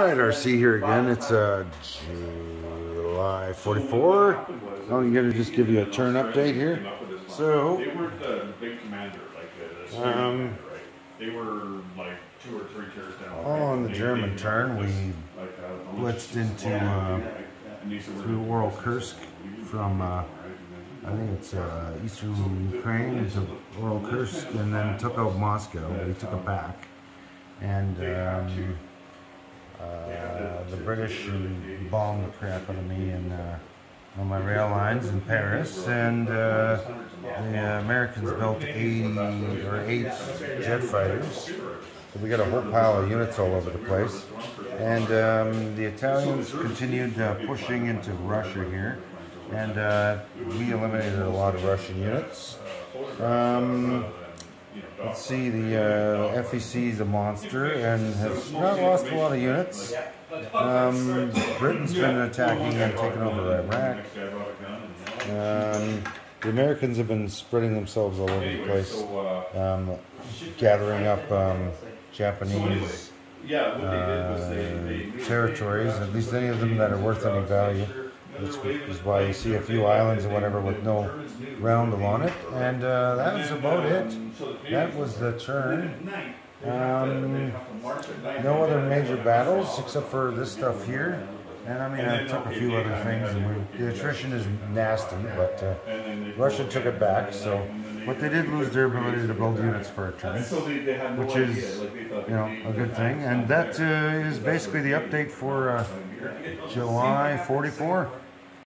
All right, RC here again. It's uh, July 44. I'm going to just give you a turn update here. So, They weren't the big commander, like the, the Um, commander, right? They were like two or three tiers down. all on the German turn, we like, uh, blitzed into uh, were- through Oral Kursk from uh, I think it's uh, eastern Ukraine into Oral Kursk, and then took out Moscow. We took it back, and um, uh, the British bombed the crap out of me and uh, on my rail lines in Paris, and uh, the Americans built 80 or eight jet fighters. So we got a whole pile of units all over the place, and um, the Italians continued uh, pushing into Russia here, and uh, we eliminated a lot of Russian units. Um, let's see, the uh, FEC is a monster and has not lost a lot of units. Um, Britain's been attacking and taking over Iraq. Um, the Americans have been spreading themselves all over the place, um, gathering up um, Japanese uh, territories, at least any of them that are worth any value. Which is why you see a few islands or whatever with no roundel on it. And uh, that was about it. That was the turn. Um, no other major battles except for this stuff here. And I mean, I took a few other things, and we, the attrition is nasty, but uh, Russia took it back. So, but they did lose their ability to build units for a turn, So they, they had no which is, like, they thought you know, a good thing. And that uh, is basically the update for uh, July 44.